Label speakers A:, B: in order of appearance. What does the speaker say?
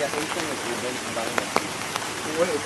A: ya hay gente que inventa 那 va a reencarnar, como huele el